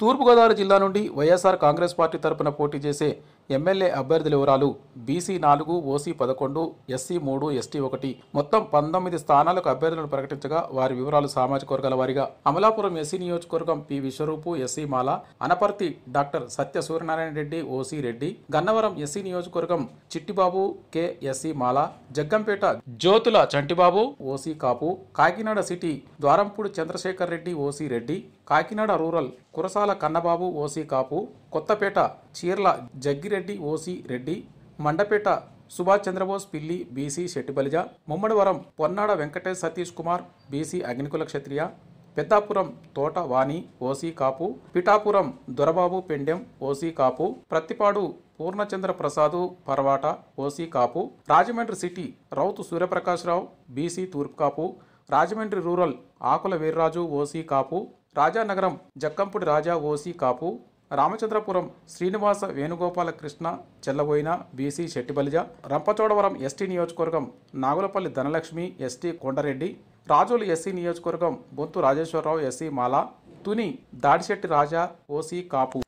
తూర్పుగోదావరి జిల్లా నుండి వైఎస్ఆర్ కాంగ్రెస్ పార్టీ తరపున పోటీ చేసే ఎమ్మెల్యే అభ్యర్థుల వివరాలు బీసీ నాలుగు ఓసీ పదకొండు ఎస్సీ మూడు ఎస్టీ ఒకటి మొత్తం పంతొమ్మిది స్థానాలకు అభ్యర్థులను ప్రకటించగా వారి వివరాలు సామాజిక వర్గాల వారీగా. అమలాపురం ఎస్సీ నియోజకవర్గం P. Viswarup SC Mala Anaparthi doctor Satya Suryanarayana Reddy OC Reddy Gannavaram SC నియోజకవర్గం Chittibabu K. SC Mala Jaggampeta Jyothula Chantibabu OC Kapu Kakinada city Dwarampudi Chandrasekhar Reddy OC Reddy Kakinada rural Kurasala Kannababu OC Kapu Kothapeta Chirla Jaggireddy OC Reddy Mandapeta Subhash Chandrabose Pilli BC Settibalija Mummidivaram Ponnada Venkatesh Satish Kumar BC Agnikula Kshatriya Peddapuram Thota Vani OC Kapu Pithapuram Dorababu Pendem OC Kapu Prathipadu Purnachandra Prasad Parvata OC Kapu Rajahmundry city Rowthu Suryaprakasarao BC Turpu Kapu Rajahmundry rural Akula Veerraju OC Kapu Rajanagaram Jakkampudi Raja OC Kapu Ramachandrapuram Srinivasa Venugopala Krishna Chellaboina BC Settibalija Rampachodavaram ST నియోజకవర్గం Nagulapalli Dhanalakshmi ST Kondareddy Razole SC నియోజకవర్గం Bonthu Rajeswararao SC Mala Tuni Dadisetti Raja OC కాపు.